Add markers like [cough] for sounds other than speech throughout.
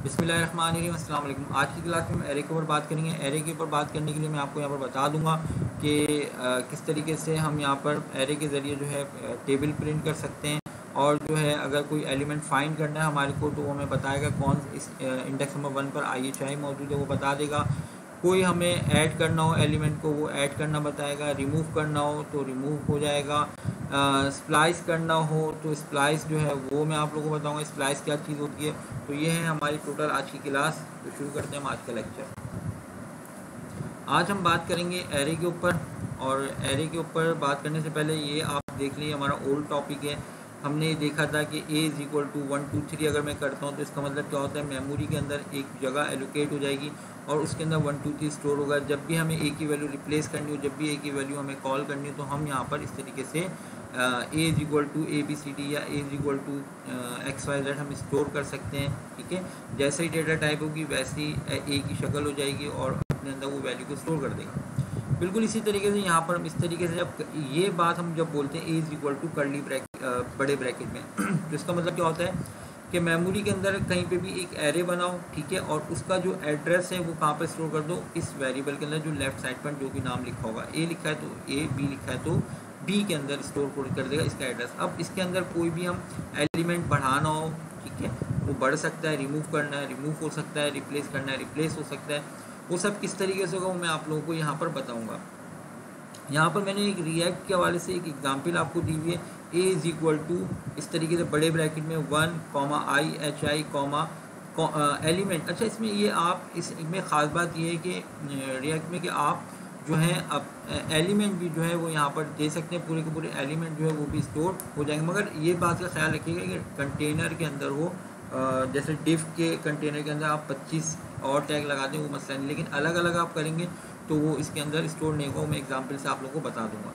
वालेकुम आज की क्लास में एरे के ऊपर बात करेंगे। एरे के ऊपर बात करने के लिए मैं आपको यहाँ पर बता दूँगा कि किस तरीके से हम यहाँ पर एरे के ज़रिए जो है टेबल प्रिंट कर सकते हैं और जो है, अगर कोई एलिमेंट फाइंड करना है हमारे को तो वो हमें बताएगा कौन इस इंडेक्स नंबर वन पर आई एच आई मौजूद है, वो बता देगा। कोई हमें ऐड करना हो एलिमेंट को, वो ऐड करना बताएगा रिमूव करना हो तो रिमूव हो जाएगा स्प्लाइस करना हो तो स्प्लाइस जो है वो मैं आप लोगों को बताऊँगा स्प्लाइस क्या चीज़ होती है। तो ये है हमारी टोटल आज की क्लास तो शुरू करते हैं हम आज का लेक्चर आज हम बात करेंगे एरे के ऊपर और एरे के ऊपर बात करने से पहले ये आप देख लीजिए हमारा ओल्ड टॉपिक है। हमने देखा था कि A is equal to one two three अगर मैं करता हूँ तो इसका मतलब क्या होता है? मेमोरी के अंदर एक जगह एलोकेट हो जाएगी और उसके अंदर वन टू थ्री स्टोर होगा। जब भी हमें ए की वैल्यू रिप्लेस करनी हो, जब भी ए की वैल्यू हमें कॉल करनी हो तो हम यहाँ पर इस तरीके से A is equal to A B C D या A is equal to X Y Z हम स्टोर कर सकते हैं, ठीक है? जैसे ही डेटा टाइप होगी, वैसे ही ए की शक्ल हो जाएगी और अपने अंदर वो वैल्यू को स्टोर कर देगा। बिल्कुल इसी तरीके से यहाँ पर हम इस तरीके से जब ये बात हम जब बोलते हैं A is equal to curly bracket बड़े ब्रैकेट में तो इसका मतलब क्या होता है कि मेमोरी के अंदर कहीं पे भी एक एरे बनाओ, ठीक है, और उसका जो एड्रेस है वो कहाँ पर स्टोर कर दो? इस वेरिएबल के अंदर जो लेफ़्ट साइड पर जो भी नाम लिखा होगा ए लिखा है तो ए बी लिखा है तो बी के अंदर स्टोर कर देगा इसका एड्रेस अब इसके अंदर कोई भी हम एलिमेंट बढ़ाना हो, ठीक है, वो बढ़ सकता है रिमूव करना है रिमूव हो सकता है रिप्लेस करना है रिप्लेस हो सकता है वो सब किस तरीके से होगा वो मैं आप लोगों को यहाँ पर बताऊँगा। यहाँ पर मैंने एक रिएक्ट के हवाले से एक एग्ज़ाम्पल आपको दी हुई है। ए इज़ इक्वल टू इस तरीके से बड़े ब्रैकेट में one comma I H I comma element अच्छा इसमें ये आप इसमें ख़ास बात ये है कि रिएक्ट में कि आप जो है, अब एलिमेंट भी जो है वो यहाँ पर दे सकते हैं। पूरे के पूरे एलिमेंट जो है वो भी स्टोर हो जाएँगे। मगर ये बात का ख्याल रखिएगा कि कंटेनर के अंदर हो जैसे डिफ के कंटेनर के अंदर आप 25 और टैग लगा दें वो मसला नहीं लेकिन अलग अलग आप करेंगे तो वो इसके अंदर स्टोर नहीं होगा मैं एग्ज़ाम्पल से आप लोगों को बता दूँगा।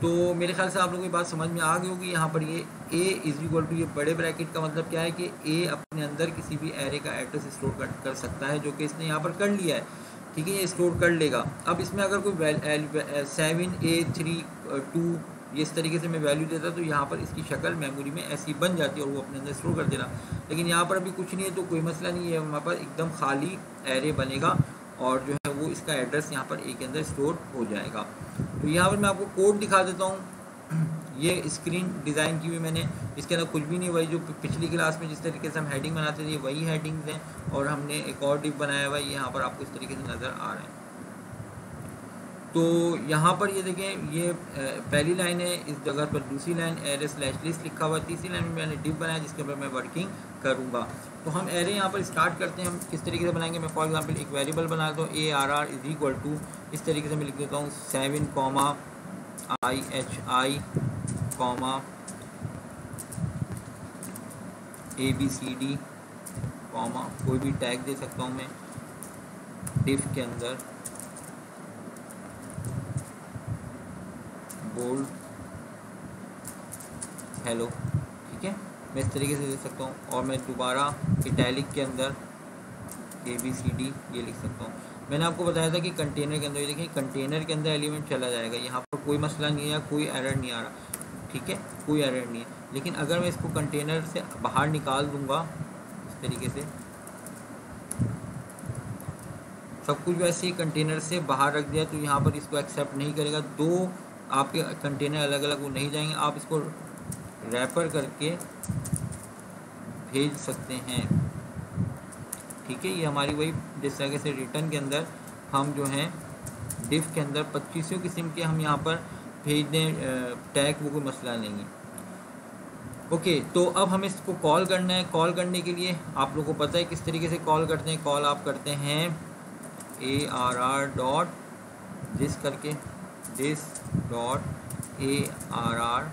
तो मेरे ख्याल से आप लोगों की बात समझ में आ गई होगी यहाँ पर ये ए इज़ इक्वल टू ये बड़े ब्रैकेट का मतलब क्या है कि ए अपने अंदर किसी भी एरे का एड्रेस स्टोर कर, कर सकता है जो कि इसने यहाँ पर कर लिया है। ठीक है ये स्टोर कर लेगा। अब इसमें अगर कोई सेवन ए थ्री टू ये इस तरीके से मैं वैल्यू देता तो यहाँ पर इसकी शक्ल मेमोरी में ऐसी बन जाती है और वो अपने अंदर स्टोर कर देना। लेकिन यहाँ पर अभी कुछ नहीं है तो कोई मसला नहीं है। वहाँ पर एकदम खाली एरे बनेगा और जो है वो इसका एड्रेस यहाँ पर ए के अंदर स्टोर हो जाएगा। तो यहाँ पर मैं आपको कोड दिखा देता हूँ। [clears throat] ये स्क्रीन डिज़ाइन की हुई मैंने। इसके अंदर कुछ भी नहीं, वही जो पिछली क्लास में जिस तरीके से हम हेडिंग बनाते थे वही हेडिंग्स हैं और हमने एक और डिप बनाया हुआ है। यहाँ पर आपको इस तरीके से नज़र आ रहे हैं। तो यहाँ पर ये देखें, ये पहली लाइन है, इस जगह पर दूसरी लाइन एरे स्लैश लिस्ट लिखा हुआ है। तीसरी लाइन में मैंने डिप बनाया, जिसके ऊपर मैं वर्किंग करूँगा। तो हम एरे यहाँ पर स्टार्ट करते हैं। हम किस तरीके से बनाएँगे? मैं फॉर एग्जांपल एक वेरिएबल बना दो A R R is equal to इस तरीके से मैं लिख देता हूँ seven comma I H I comma A B C D comma कोई भी टैग दे सकता हूँ मैं डिफ के अंदर। बोल्ड। हेलो ठीक है? मैं इस तरीके से दे सकता हूँ। और मैं दोबारा इटैलिक के अंदर ए बी सी डी ये लिख सकता हूँ। मैंने आपको बताया था कि कंटेनर के अंदर, ये देखिए कंटेनर के अंदर एलिमेंट चला जाएगा। यहाँ पर कोई मसला नहीं है कोई एरर नहीं आ रहा। ठीक है? कोई एरर नहीं है। लेकिन अगर मैं इसको कंटेनर से बाहर निकाल दूँगा, इस तरीके से। सब कुछ वैसे ही कंटेनर से बाहर रख दिया तो यहाँ पर इसको एक्सेप्ट नहीं करेगा। दो आपके कंटेनर अलग अलग वो नहीं जाएँगे, आप इसको रैपर करके भेज सकते हैं। ठीक है, ये हमारी वही जिस तरह से रिटर्न के अंदर हम जो हैं डिफ के अंदर पच्चीसों किस्म के हम यहाँ पर भेज दें टैग वो कोई मसला नहीं है। ओके तो अब हमें इसको कॉल करना है। कॉल करने के लिए आप लोगों को पता है किस तरीके से कॉल करते हैं। कॉल आप करते हैं ए आर आर डॉट जिस करके this dot A R R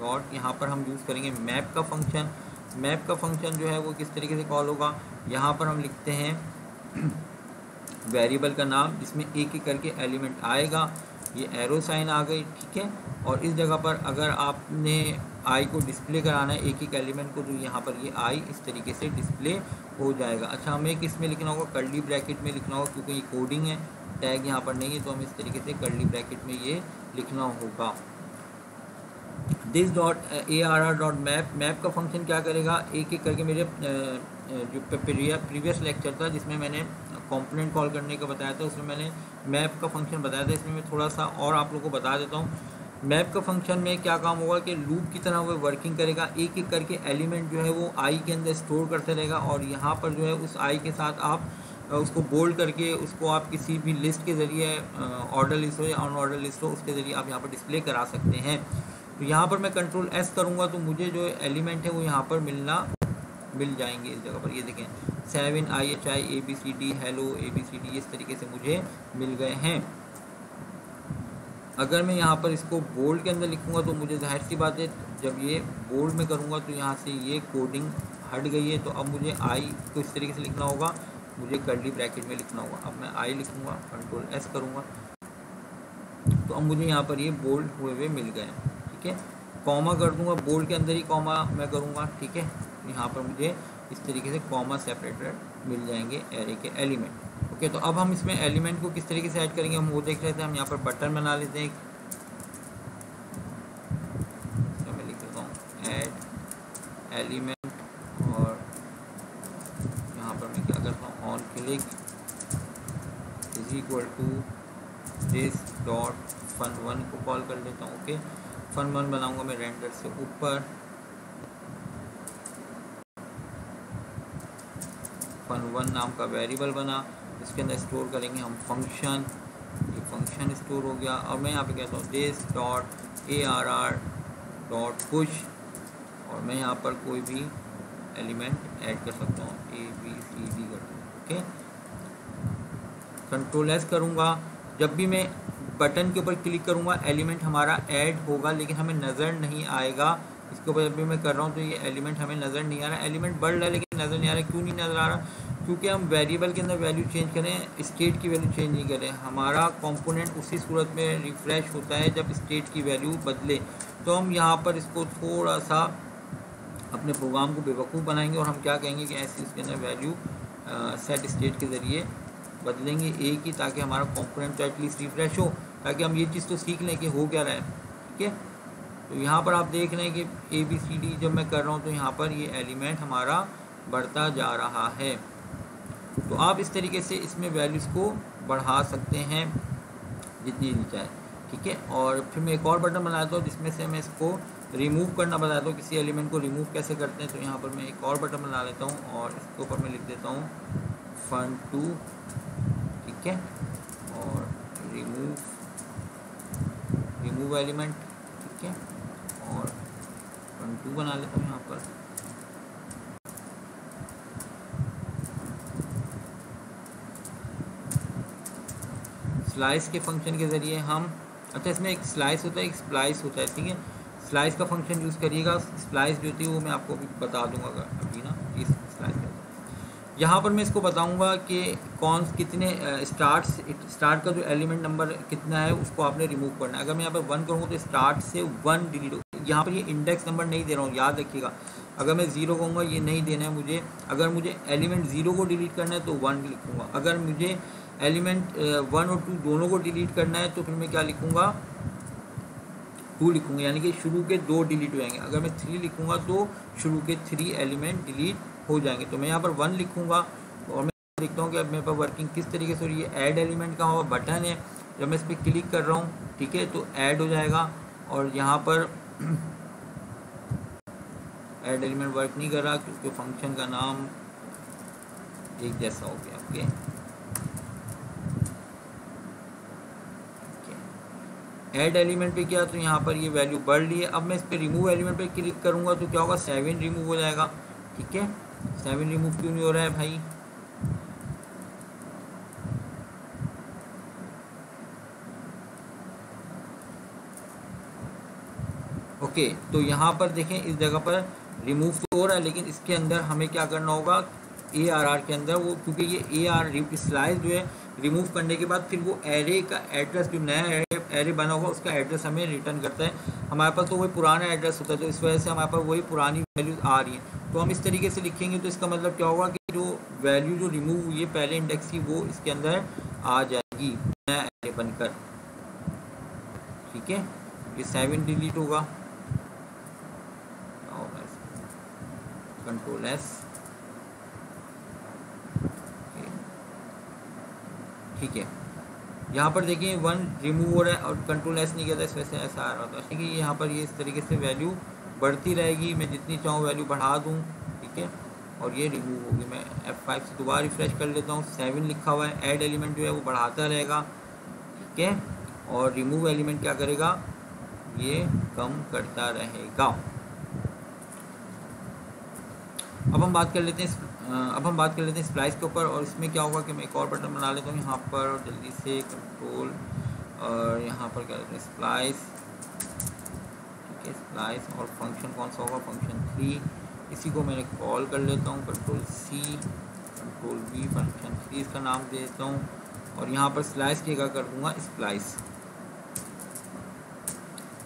dot यहाँ पर हम यूज़ करेंगे मैप का फ़ंक्शन मैप का फ़ंक्शन जो है वो किस तरीके से कॉल होगा? यहाँ पर हम लिखते हैं [clears throat] वेरिएबल का नाम, जिसमें एक एक करके एलिमेंट आएगा। ये एरो साइन आ गई, ठीक है? और इस जगह पर अगर आपने आई को डिस्प्ले कराना है एक एक एलिमेंट को तो यहाँ पर ये आई इस तरीके से डिस्प्ले हो जाएगा। अच्छा हमें किसमें लिखना होगा? कर्ली ब्रैकेट में लिखना होगा, क्योंकि ये कोडिंग है। टैग यहाँ पर नहीं है तो हम इस तरीके से कर्ली ब्रैकेट में ये लिखना होगा। This dot A R R dot map map का फ़ंक्शन क्या करेगा? एक एक करके मेरे जो प्रीवियस लेक्चर था, जिसमें मैंने कॉम्पोनेंट कॉल करने का बताया था, उसमें मैंने मैप का फ़ंक्शन बताया था, इसमें मैं थोड़ा सा और आप लोगों को बता देता हूँ। मैप का फ़ंक्शन में क्या काम होगा कि लूप की तरह वो वर्किंग करेगा, एक एक करके एलिमेंट जो है वो आई के अंदर स्टोर करते रहेगा, और यहाँ पर जो है उस आई के साथ आप उसको बोल्ड करके उसको आप किसी भी लिस्ट के ज़रिए ऑर्डर लिस्ट हो या अन ऑर्डर लिस्ट हो, उसके ज़रिए आप यहाँ पर डिस्प्ले करा सकते हैं। तो यहाँ पर मैं कंट्रोल एस करूँगा तो मुझे जो एलिमेंट है वो यहाँ पर मिलना, मिल जाएँगे इस जगह पर। ये देखें seven I H I A B C D hello A B C D इस तरीके से मुझे मिल गए हैं। अगर मैं यहाँ पर इसको बोल्ड के अंदर लिखूँगा तो मुझे ज़ाहिर सी बात है, जब ये बोल्ड में करूँगा तो यहाँ से ये कोडिंग हट गई है। तो अब मुझे आई को इस तरीके से लिखना होगा। मुझे कर्ली ब्रैकेट में लिखना होगा। अब मैं आई लिखूँगा कंट्रोल एस करूँगा। तो अब मुझे यहाँ पर ये बोल्ड हुए हुए मिल गए ठीक है? कॉमा कर दूँगा बोल्ड के अंदर ही कॉमा मैं करूँगा, ठीक है? यहाँ पर मुझे इस तरीके से कॉमा सेपरेटर मिल जाएँगे एरे के एलिमेंट ओके तो अब हम इसमें एलिमेंट को किस तरीके से ऐड करेंगे, हम वो देख रहे थे हम यहाँ पर बटन बना लेते हैं। मैं लिख देता हूँ ऐड एलिमेंट और यहाँ पर मैं क्या करता हूँ is equal to this dot fun one को कॉल कर लेता हूँ ओके फन वन बनाऊँगा मैं रेंडर से ऊपर। फन वन नाम का वेरिएबल बना, इसके अंदर स्टोर करेंगे हम फ़ंक्शन ये फ़ंक्शन स्टोर हो गया। और मैं यहाँ पे कहता हूँ this dot A R R dot push और मैं यहाँ पर कोई भी एलिमेंट ऐड कर सकता हूँ A B C D okay control S करूँगा। जब भी मैं बटन के ऊपर क्लिक करूँगा एलिमेंट हमारा ऐड होगा, लेकिन हमें नज़र नहीं आएगा। इसके ऊपर जब भी मैं कर रहा हूँ तो ये एलिमेंट हमें नज़र नहीं आ रहा। एलिमेंट बढ़ रहा है, लेकिन नज़र नहीं आ रहा। क्यों नहीं नज़र आ रहा? क्योंकि हम वेरिएबल के अंदर वैल्यू चेंज करें स्टेट की वैल्यू चेंज नहीं करें। हमारा कंपोनेंट उसी सूरत में रिफ़्रेश होता है, जब स्टेट की वैल्यू बदले। तो हम यहाँ पर इसको थोड़ा सा अपने प्रोग्राम को बेवकूफ़ बनाएँगे और हम क्या कहेंगे कि ऐसे इसके अंदर वैल्यू सेट स्टेट के ज़रिए बदलेंगे एक ही ताकि हमारा कंपोनेंट तो एटलीस्ट रिफ़्रेश हो, ताकि हम ये चीज़ तो सीख लें कि हो क्या रहा है, ठीक है? तो यहाँ पर आप देख रहे हैं कि ए बी सी डी जब मैं कर रहा हूँ तो यहाँ पर ये एलिमेंट हमारा बढ़ता जा रहा है। तो आप इस तरीके से इसमें वैल्यूज़ को बढ़ा सकते हैं जितनी चाहे ठीक है? और फिर मैं एक और बटन बनाता हूँ जिसमें से मैं इसको रिमूव करना बताता हूँ किसी एलिमेंट को रिमूव कैसे करते हैं तो यहाँ पर मैं एक और बटन बना लेता हूँ और इसके ऊपर मैं लिख देता हूँ फन टू ठीक है? और रिमूव रिमूव एलिमेंट ठीक है? और वन टू बना लेता हूँ यहाँ पर। स्लाइस के फ़ंक्शन के ज़रिए हम अच्छा इसमें एक स्लाइस होता है, एक स्प्लाइस होता है, ठीक है? स्लाइस का फ़ंक्शन यूज़ करिएगा। स्लाइस जो थी वो मैं आपको अभी बता दूँगा अभी ना, इस स्लाइस का यहाँ पर मैं इसको बताऊँगा कि कौन, कितने स्टार्ट स्टार्ट का जो एलिमेंट नंबर कितना है, उसको आपने रिमूव करना है। अगर मैं यहाँ पर वन करूँगा तो स्टार्ट से वन डिलीट यहाँ पर ये इंडेक्स नंबर नहीं दे रहा हूँ, याद रखिएगा। अगर मैं ज़ीरो कहूँगा, ये नहीं देना है मुझे। अगर मुझे एलिमेंट ज़ीरो को डिलीट करना है तो वन लिखूँगा। अगर मुझे एलिमेंट वन और टू दोनों को डिलीट करना है तो फिर मैं क्या लिखूँगा? टू लिखूँगा, यानी कि शुरू के दो डिलीट हो जाएँगे। अगर मैं थ्री लिखूँगा तो शुरू के थ्री एलिमेंट डिलीट हो जाएँगे। तो मैं यहाँ पर वन लिखूँगा और मैं देखता हूँ कि अब मेरे पास वर्किंग किस तरीके से हो रही है। ऐड एलिमेंट का हुआ बटन है। जब मैं इस पर क्लिक कर रहा हूँ, ठीक है तो ऐड हो जाएगा और यहाँ पर ऐड एलिमेंट वर्क नहीं कर रहा, क्योंकि फ़ंक्शन का नाम एक जैसा हो गया ओके ऐड एलिमेंट पे किया तो यहाँ पर ये वैल्यू बढ़ ली है। अब मैं इस पर रिमूव एलिमेंट पे क्लिक करूँगा तो क्या होगा? सेवन रिमूव हो जाएगा। ठीक है? सेवन रिमूव क्यों नहीं हो रहा है भाई? ओके तो यहाँ पर देखें, इस जगह पर रिमूव तो हो रहा है, लेकिन इसके अंदर हमें क्या करना होगा? ए आर आर के अंदर वो, क्योंकि ये ए आर स्लाइस जो है रिमूव करने के बाद फिर वो एरे का एड्रेस जो नया एरे बना होगा उसका एड्रेस हमें रिटर्न करता है। हमारे पास तो वही पुराना एड्रेस होता है तो इस वजह से हमारे पास वही पुरानी वैल्यूज़ आ रही हैं। तो हम इस तरीके से लिखेंगे तो इसका मतलब क्या होगा कि जो वैल्यू जो रिमूव हुई है, पहले इंडेक्स की, वो इसके अंदर आ जाएगी, नया एरे बनकर। ठीक है? ये सेवन डिलीट होगा। कंट्रोल एस ठीक है? यहाँ पर देखिए वन रिमूव हो रहा है और कंट्रोल एस नहीं किया था, इस वजह से ऐसा आ रहा था। ठीक है, यहाँ पर ये इस तरीके से वैल्यू बढ़ती रहेगी। मैं जितनी चाहूँ वैल्यू बढ़ा दूँ, ठीक है? और ये रिमूव होगी। मैं एफ़ फाइव से दोबारा रिफ्रेश कर लेता हूँ। सेवन लिखा हुआ है ऐड एलिमेंट जो है वो बढ़ाता रहेगा, ठीक है? और रिमूव एलिमेंट क्या करेगा? ये कम करता रहेगा। अब हम बात कर लेते हैं अब हम बात कर लेते हैं स्प्लाइस के ऊपर और इसमें क्या होगा कि मैं एक और बटन बना लेता हूँ यहाँ पर जल्दी से कंट्रोल और यहाँ पर क्या लेते हैं स्प्लाइस ठीक है स्प्लाइस और फ़ंक्शन कौन सा होगा? फ़ंक्शन थ्री इसी को मैंने कॉल कर लेता हूँ control C control V function three इसका नाम दे देता हूँ और यहाँ पर स्लाइस की जगह कर दूँगा स्प्लाइस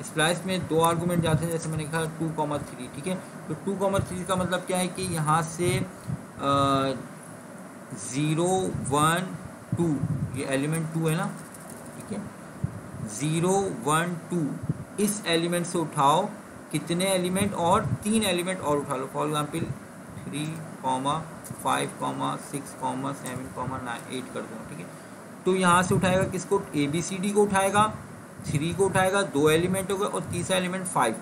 स्प्लाइस में दो आर्गूमेंट जाते हैं, जैसे मैंने कहा टू कॉमर थ्री ठीक है? तो टू कॉमर थ्री का मतलब क्या है कि यहाँ से ज़ीरो वन टू, ये एलिमेंट टू है ना? ठीक है? ज़ीरो वन टू, इस एलिमेंट से उठाओ, कितने एलिमेंट और तीन एलिमेंट और उठा लो। For example three comma five comma six comma seven comma nine eight कर दो ठीक है? तो यहाँ से उठाएगा किसको? ए बी सी डी को उठाएगा थ्री को उठाएगा, दो एलिमेंट हो गए और तीसरा element five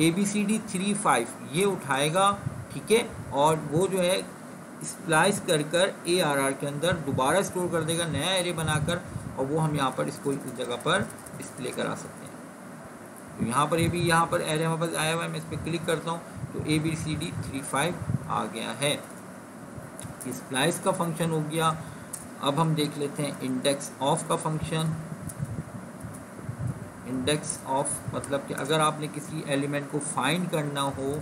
A B C D three five ये उठाएगा, ठीक है? और वो जो है स्प्लाइस कर कर ए आर आर के अंदर दोबारा स्टोर कर देगा, नया एरे बनाकर, और वो हम यहाँ पर इसको इस जगह पर डिस्प्ले करा सकते हैं। तो यहाँ पर ये भी, यहाँ पर एरे हमारे पास आया हुआ है, मैं इस पर क्लिक करता हूँ तो A B C D three five आ गया है। स्प्लाइस का फ़ंक्शन हो गया। अब हम देख लेते हैं इंडेक्स ऑफ़ का फ़ंक्शन इंडेक्स ऑफ़ मतलब कि अगर आपने किसी एलिमेंट को फाइंड करना हो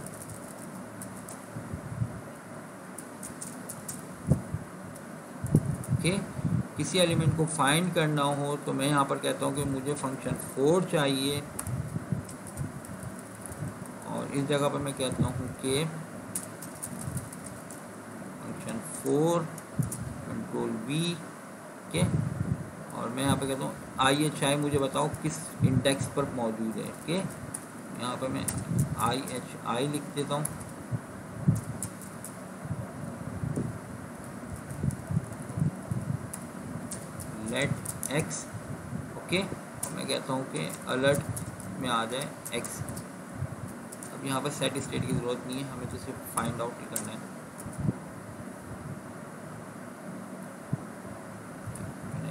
ओके किसी एलिमेंट को फाइंड करना हो तो मैं यहाँ पर कहता हूँ कि मुझे फ़ंक्शन फोर चाहिए। और इस जगह पर मैं कहता हूँ कि फ़ंक्शन फोर कंट्रोल वी के और मैं यहाँ पे कहता हूँ आई एच आई मुझे बताओ किस इंडेक्स पर मौजूद है के यहाँ पर मैं आई एच आई लिख देता हूँ लेट एक्स ओके मैं कहता हूँ कि अलर्ट में आ जाए एक्स अब यहाँ पर सेट स्टेट की ज़रूरत नहीं है, हमें तो सिर्फ़ फाइंड आउट ही करना है।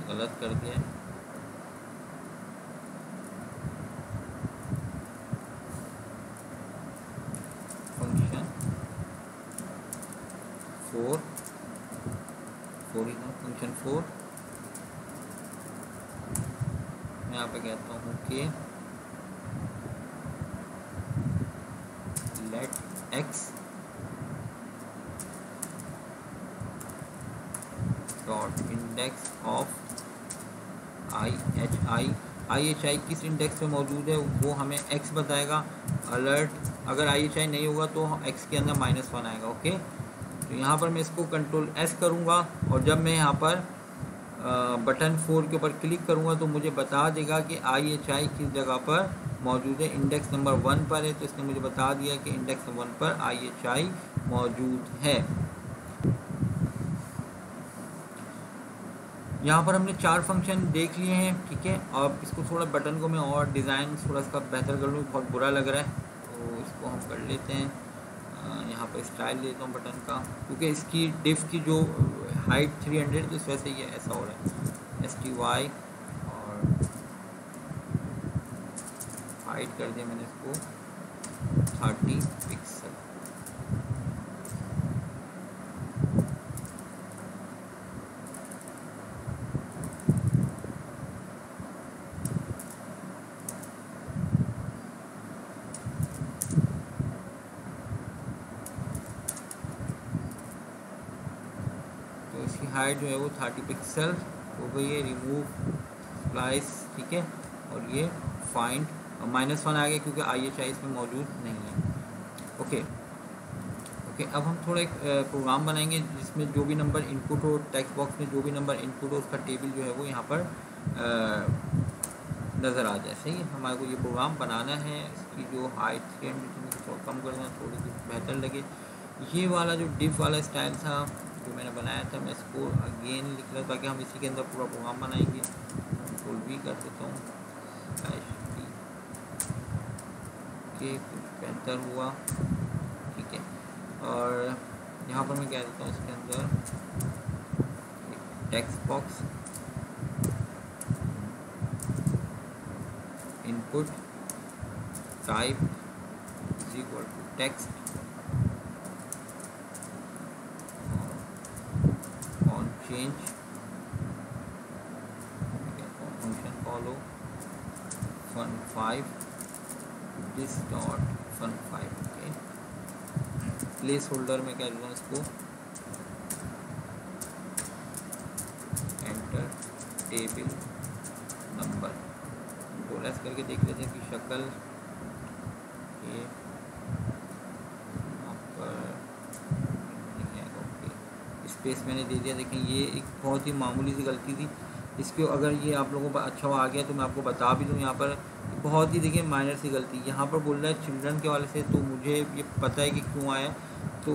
गलत कर दिया। फ़ंक्शन फोर फोर ही फ़ंक्शन फोर मैं यहाँ पे कहता हूँ कि let X dot index of I H I I H I किस इंडेक्स पे मौजूद है, वो हमें एक्स बताएगा। अलर्ट अगर आई एच आई नहीं होगा तो एक्स के अंदर माइनस वन आएगा ओके तो यहाँ पर मैं इसको कंट्रोल एस करूँगा और जब मैं यहाँ पर बटन फोर के ऊपर क्लिक करूँगा तो मुझे बता देगा कि आई एच आई किस जगह पर मौजूद है। इंडेक्स नंबर वन पर है तो इसने मुझे बता दिया कि इंडेक्स वन पर आई एच आई मौजूद है। यहाँ पर हमने चार फ़ंक्शन देख लिए हैं, ठीक है? अब इसको थोड़ा बटन को मैं और डिज़ाइन थोड़ा सा बेहतर कर लूँ, बहुत बुरा लग रहा है। तो इसको हम कर लेते हैं। यहाँ पर स्टाइल देता हूँ बटन का, क्योंकि इसकी डिफ की जो हाइट 300 तो इस वजह से ये ऐसा हो रहा है। एस टी वाई और हाइट कर दिया मैंने इसको। थर्टी पिक्सल हाइट जो है वो थर्टी पिक्सल हो गई है। रिमूव स्प्लाइस ठीक है? और ये फाइंड माइनस वन आ गया क्योंकि आई एच आई इसमें मौजूद नहीं है। ओके ओके अब हम थोड़ा एक प्रोग्राम बनाएँगे जिसमें जो भी नंबर इनपुट हो टेक्स्ट बॉक्स में जो भी नंबर इनपुट हो, उसका टेबल जो है वो यहाँ पर नज़र आ जाए। सही हमारे को ये प्रोग्राम बनाना है। इसकी जो हाइट हंड्रेड थोड़ा कम करना थोड़ी बेहतर लगे। ये वाला जो डिफ वाला स्टाइल था जो मैंने बनाया था, मैं इसको अगेन लिख रहा ताकि हम इसी के अंदर पूरा प्रोग्राम बनाएँगे। कंट्रोल भी कर देता हूँ। बेहतर हुआ। ठीक है। और यहाँ पर मैं कह देता हूँ इसके अंदर? Text box input type is equal to text change. Function follow. Fun 5 this dot, fun 5 okay. Placeholder में देता हूँ इसको? एंटर टेबल नंबर प्रोग्रेस करके देख लेते हैं कि शक्ल ये स्पेस मैंने दे दिया। देखें ये एक बहुत ही मामूली सी गलती थी। इसके अगर ये आप लोगों पर अच्छा आ गया तो मैं आपको बता भी दूँ यहाँ पर। बहुत ही देखिए माइनर सी गलती। यहाँ पर बोल रहा है चिल्ड्रन के वाले से तो मुझे ये पता है कि क्यों आया तो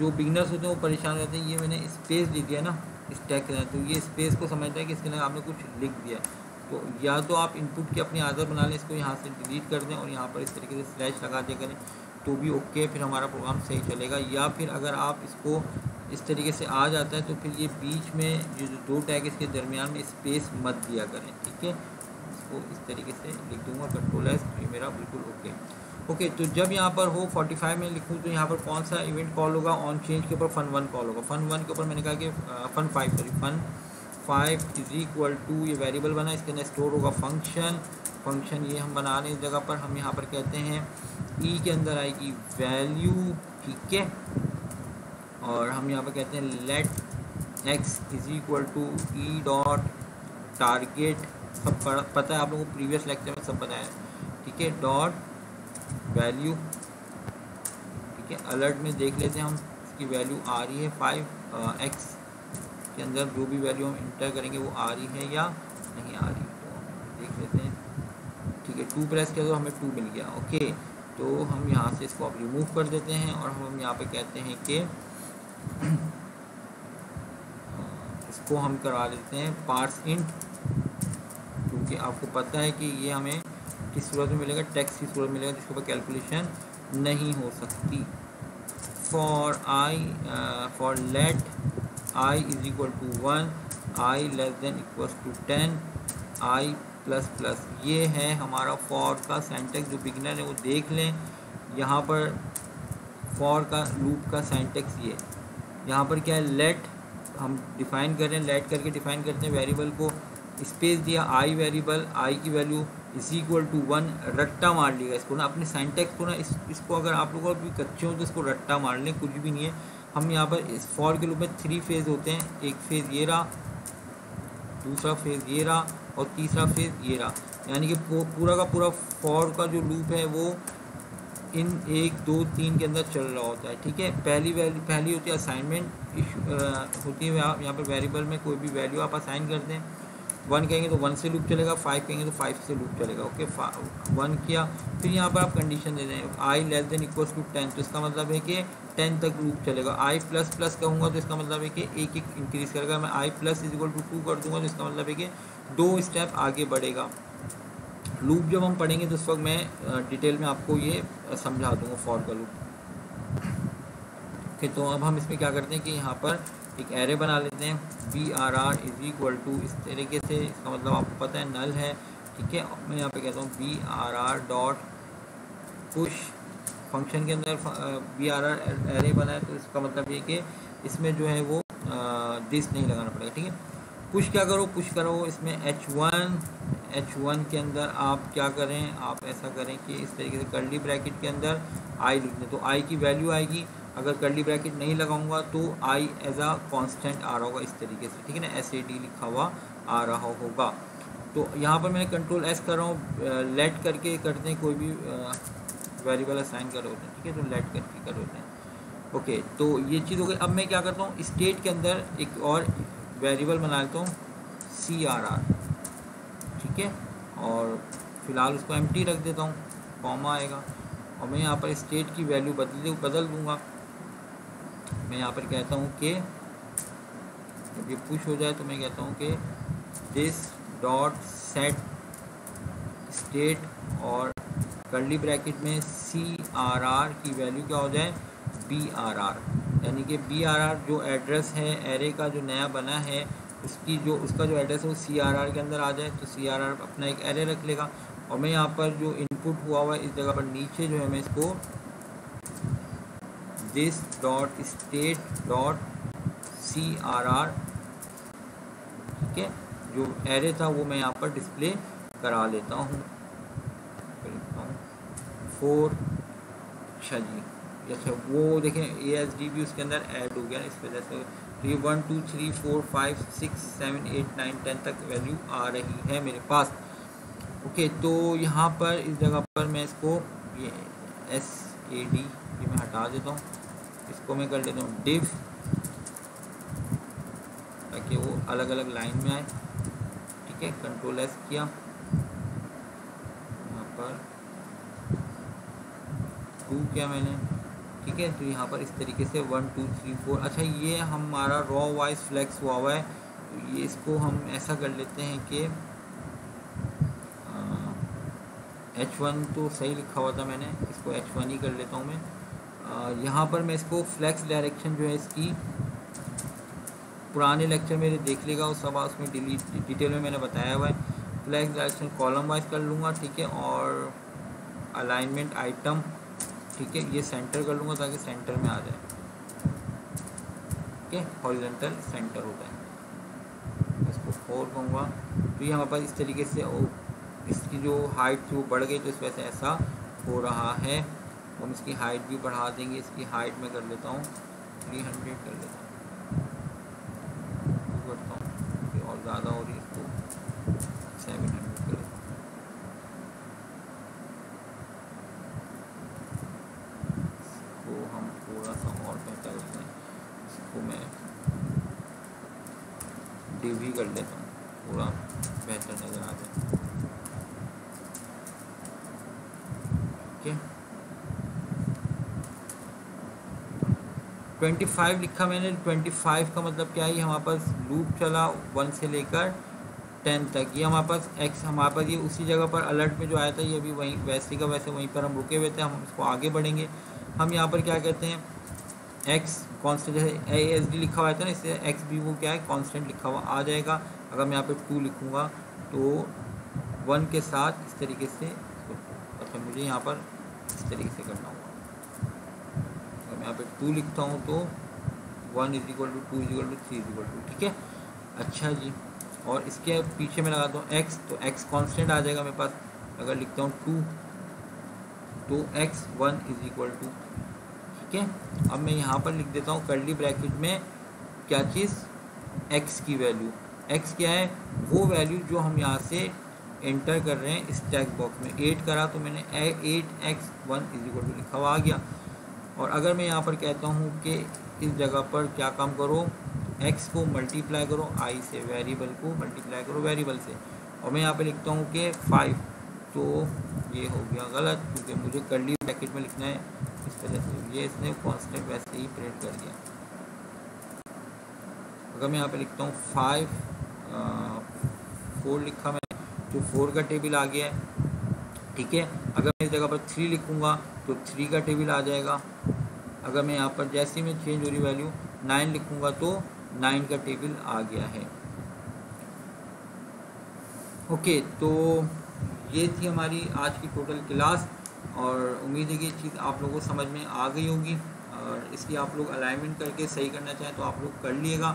जो बिगनर्स होते हैं वो परेशान रहते हैं। ये मैंने स्पेस लिख दिया ना, इस टैग के तो ये स्पेस को समझता है कि इसके अंदर आपने कुछ लिख दिया तो या तो आप इनपुट की अपनी आदत बना लें, इसको यहाँ से डिलीट कर दें और यहाँ पर इस तरीके से स्लैश लगा दिया करें तो भी ओके फिर हमारा प्रोग्राम सही चलेगा। या फिर अगर आप इसको इस तरीके से आ जाता है तो फिर ये बीच में जो दो टैग इसके दरमियान में स्पेस मत दिया करें, ठीक है? इसको इस तरीके से लिख दूँगा कंट्रोल एस ये मेरा बिल्कुल ओके ओके तो जब यहाँ पर हो 45 में लिखूँ तो यहाँ पर कौन सा इवेंट कॉल होगा? ऑन चेंज के ऊपर फन वन कॉल होगा। फन वन के ऊपर मैंने कहा कि fun five sorry fun five is equal to ये वेरिएबल बना, इसके अंदर स्टोर होगा फ़ंक्शन फ़ंक्शन ये हम बना रहे हैं इस जगह पर, हम यहाँ पर कहते हैं ई e के अंदर आएगी वैल्यू ठीक है? और हम यहाँ पर कहते हैं let X is equal to E dot target सब पता है आप लोगों को प्रीवियस लेक्चर में सब बताया ठीक है डॉट वैल्यू ठीक है अलर्ट में देख लेते हैं हम इसकी वैल्यू आ रही है फाइव एक्स के अंदर जो भी वैल्यू हम इंटर करेंगे वो आ रही है या नहीं आ रही। तो देख लेते हैं। ठीक है टू प्रेस किया तो हमें टू मिल गया। ओके तो हम यहाँ से इसको अब रिमूव कर देते हैं और हम यहाँ पे कहते हैं कि इसको हम करा लेते हैं पार्ट्स इंट क्योंकि आपको पता है कि ये हमें किस सूरत में मिलेगा? टैक्स की सूरत मिलेगा, जिसके ऊपर कैलकुलेशन नहीं हो सकती। For I for let I is equal to one I less than equal to ten I plus plus ये है हमारा फॉर का सेंटेक्स जो बिगनर है वो देख लें, यहाँ पर फॉर का लूप का सेंटेक्स ये यहाँ पर क्या है लेट हम डिफ़ाइन कर रहे हैं लेट करके डिफ़ाइन करते हैं वेरिएबल को। स्पेस दिया आई वेरिएबल आई की value is equal to one रट्टा मार लिएगा इसको ना। अपने साइंटेक्स को ना, इस, इसको अगर आप लोग अभी कच्चे हो तो इसको रट्टा मार लें, कुछ भी नहीं है। हम यहाँ पर इस फॉर के रूप में थ्री फ़ेज़ होते हैं। एक फ़ेज़ ये रहा, दूसरा फ़ेज़ ये रहा और तीसरा फ़ेज़ ये रहा। यानी कि पूरा का पूरा फॉर का जो लूप है वो इन एक, दो, तीन के अंदर चल रहा होता है, ठीक है? पहली वैल्यू, पहली होती है असाइनमेंट होती है यहाँ पर वेरिएबल में कोई भी वैल्यू आप असाइन कर दें। वन कहेंगे तो वन से लूप चलेगा फाइव कहेंगे तो फाइव से लूप चलेगा ओके वन किया, फिर यहाँ पर आप कंडीशन दे दें। I less than equals to ten तो इसका मतलब है कि टेन तक लूप चलेगा। आई प्लस प्लस कहूँगा तो इसका मतलब है कि एक एक इंक्रीज़ करेगा। मैं I plus is equal to two कर दूँगा तो इसका मतलब है कि दो स्टेप आगे बढ़ेगा। लूप जब हम पढ़ेंगे तो उस वक्त मैं डिटेल में आपको ये समझा दूँगा फॉर का लूप ओके तो अब हम इसमें क्या करते हैं कि यहाँ पर एक एरे बना लेते हैं. B R R is equal to इस तरीके से इसका मतलब आपको पता है नल है. ठीक है? मैं यहाँ पे कहता हूँ B R R dot push function के अंदर बी आर आर एरे बना है तो इसका मतलब ये कि इसमें जो है वो दिस नहीं लगाना पड़ेगा. ठीक है? पुश क्या करो पुश करो। इसमें एच वन एच वन के अंदर आप क्या करें, आप ऐसा करें कि इस तरीके से कर्ली ब्रैकेट के अंदर आई लिख दें तो आई की वैल्यू आएगी। अगर कर्ली ब्रैकेट नहीं लगाऊँगा तो आई एज आ कॉन्स्टेंट आ रहा होगा इस तरीके से। ठीक है ना? एस ए डी लिखा हुआ आ रहा होगा। तो यहाँ पर मैं कंट्रोल एस कर रहा हूँ। लेट करके कर दें कोई भी वेरिएबल असाइन कर होते हैं ठीक है? तो लेट करके कर होते हैं। ओके तो ये चीज़ हो गई। अब मैं क्या करता हूँ? स्टेट के अंदर एक और वेरिएबल बना लेता हूँ सी आर आर ठीक है? और फ़िलहाल उसको एम रख देता हूँ कॉमा आएगा। और मैं यहाँ पर स्टेट की वैल्यू बदल बदल दूँगा। मैं यहाँ पर कहता हूँ कि, जब ये पुश हो जाए तो मैं कहता हूँ कि दिस डॉट सेट स्टेट और करली ब्रैकेट में सी आर आर की वैल्यू क्या हो जाए? बी आर आर यानी कि बी आर आर जो एड्रेस है एरे का जो नया बना है, उसकी जो, उसका जो एड्रेस है वो सी आर आर के अंदर आ जाए तो सी आर आर अपना एक एरे रख लेगा। और मैं यहाँ पर जो इनपुट हुआ हुआ इस जगह पर नीचे जो है, मैं इसको this dot state dot C R R ठीक है, जो एरे था वो मैं यहाँ पर डिस्प्ले करा लेता हूँ। फोर अच्छा जी। अच्छा वो देखें ए एस डी भी उसके अंदर ऐड हो गया इस वजह से तो ये one two three four five six seven eight nine ten तक वैल्यू आ रही है मेरे पास। ओके तो यहाँ पर इस जगह पर मैं इसको, ये एस ए डी ये मैं हटा देता हूँ। इसको मैं कर लेता हूँ डिव ताकि वो अलग अलग लाइन में आए। ठीक है कंट्रोल एस किया। यहाँ पर टू किया मैंने। ठीक है? तो यहाँ पर इस तरीके से वन टू थ्री फोर अच्छा ये हमारा रॉ वाइज फ्लैक्स हुआ हुआ है। तो ये इसको हम ऐसा कर लेते हैं कि एच वन तो सही लिखा हुआ था मैंने, इसको एच वन ही कर लेता हूँ मैं। यहाँ पर मैं इसको फ्लैक्स डायरेक्शन जो है इसकी, पुराने लेक्चर मेरे देख लेगा उस सब उसमें डिलीट डिटेल में मैंने बताया हुआ है। फ्लैक्स डायरेक्शन कॉलम वाइज कर लूँगा, ठीक है? और अलाइनमेंट आइटम ठीक है, ये सेंटर कर लूँगा ताकि सेंटर में आ जाए। ठीक है हॉरिजेंटल सेंटर हो जाए। इसको फोर कहूँगा। तो ये हमारे पास इस तरीके से इसकी जो हाइट थी वो बढ़ गई तो इस वजह से ऐसा हो रहा है। हम इसकी हाइट भी बढ़ा देंगे, इसकी हाइट में कर लेता हूँ। थ्री हंड्रेड कर लेता हूँ करता हूँ और ज़्यादा हो रही है इसको सेवन हंड्रेड डिव ही कर लेता हूँ। थोड़ा बेहतर नज़र आ जाए। ट्वेंटी फाइव लिखा मैंने। ट्वेंटी फाइव का मतलब क्या है? हमारे पास लूप चला वन से लेकर टेन तक। ये हमारे पास एक्स हमारे पास ये उसी जगह पर अलर्ट में जो आया था, ये अभी वहीं, वैसे का वैसे वहीं पर हम रुके हुए थे। हम इसको आगे बढ़ेंगे। हम यहाँ पर क्या कहते हैं? एक्स कॉन्स्टेंट जैसे ए एस डी लिखा हुआ था ना, इससे एक्स भी वो क्या है? कॉन्स्टेंट लिखा हुआ आ जाएगा। अगर मैं यहाँ पे टू लिखूँगा तो वन के साथ इस तरीके से अच्छा मुझे यहाँ पर इस तरीके से करना होगा। अगर मैं यहाँ पे टू लिखता हूँ तो one is equal to two is equal to three is equal to ठीक है? अच्छा जी। और इसके पीछे मैं लगाता हूँ एक्स तो एक्स कॉन्स्टेंट आ जाएगा मेरे पास। अगर लिखता हूँ टू तो X one is equal to ठीक है? अब मैं यहाँ पर लिख देता हूँ कर्ली ब्रैकेट में क्या चीज़? एक्स की वैल्यू एक्स क्या है? वो वैल्यू जो हम यहाँ से एंटर कर रहे हैं इस स्टैक बॉक्स में. एट करा तो मैंने at x one is equal to लिखा हुआ आ गया। और अगर मैं यहाँ पर कहता हूँ कि इस जगह पर क्या काम करो? एक्स को मल्टीप्लाई करो आई से वेरिएबल को मल्टीप्लाई करो वेरिएबल से। और मैं यहाँ पे लिखता हूँ कि फाइव तो ये हो गया गलत, क्योंकि मुझे कर्ली ब्रैकेट में लिखना है। इस वजह से ये इसने कांस्टेंट वैसे ही प्रिंट कर दिया। अगर मैं यहाँ पे लिखता हूँ फाइव फोर लिखा मैं तो फोर का टेबल आ गया है। ठीक है? अगर मैं इस जगह पर थ्री लिखूँगा तो थ्री का टेबल आ जाएगा। अगर मैं यहाँ पर, जैसे मैं चेंज हो रही वैल्यू नाइन लिखूँगा तो नाइन का टेबल आ गया है। ओके तो ये थी हमारी आज की टोटल क्लास और उम्मीद है कि चीज़ आप लोगों को समझ में आ गई होगी। और इसकी आप लोग अलाइनमेंट करके सही करना चाहें तो आप लोग कर लिएगा।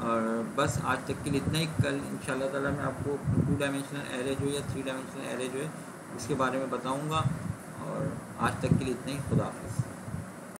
और बस आज तक के लिए इतना ही। कल इन ताला मैं आपको टू डायमेंशनल एरे जो है थ्री डायमेंशनल एरे जो है, उसके बारे में बताऊँगा। और आज तक के लिए इतना ही। खुदा हाफिज़।